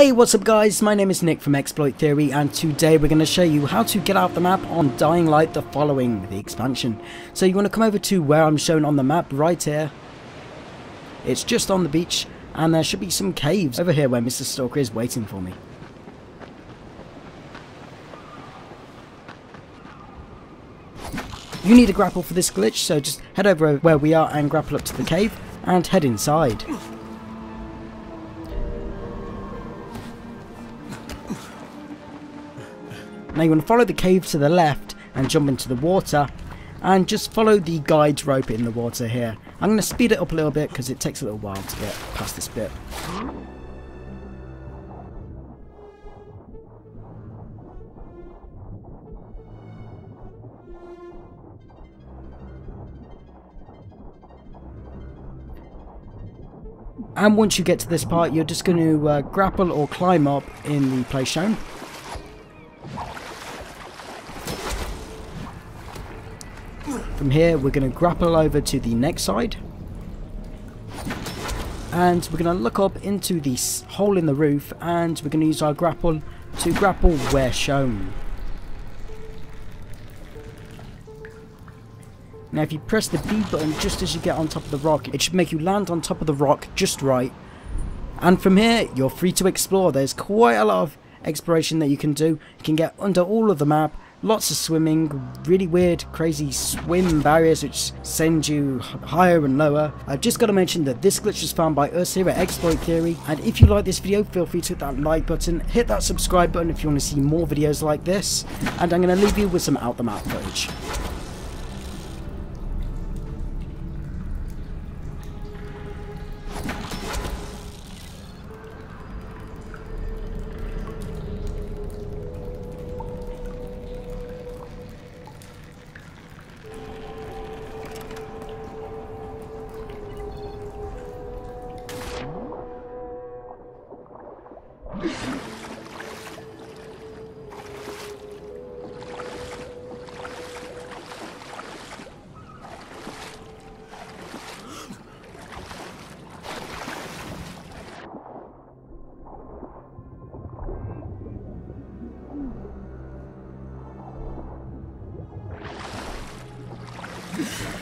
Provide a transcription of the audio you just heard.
Hey, what's up guys? My name is Nick from Exploit Theory and today we're going to show you how to get out the map on Dying Light the following, the expansion. So you want to come over to where I'm shown on the map right here. It's just on the beach and there should be some caves over here where Mr. Stalker is waiting for me. You need a grapple for this glitch, so just head over where we are and grapple up to the cave and head inside. Now you want to follow the cave to the left and jump into the water and just follow the guide rope in the water here. I'm going to speed it up a little bit because it takes a little while to get past this bit. And once you get to this part, you're just going to uh, grapple or climb up in the place shown. From here, we're going to grapple over to the next side. And we're going to look up into the hole in the roof and we're going to use our grapple to grapple where shown. Now if you press the B button just as you get on top of the rock, it should make you land on top of the rock just right. And from here, you're free to explore. There's quite a lot of exploration that you can do. You can get under all of the map Lots of swimming, really weird, crazy swim barriers which send you higher and lower. I've just got to mention that this glitch was found by us here at Exploit Theory, and if you like this video, feel free to hit that like button, hit that subscribe button if you want to see more videos like this, and I'm going to leave you with some out the map footage.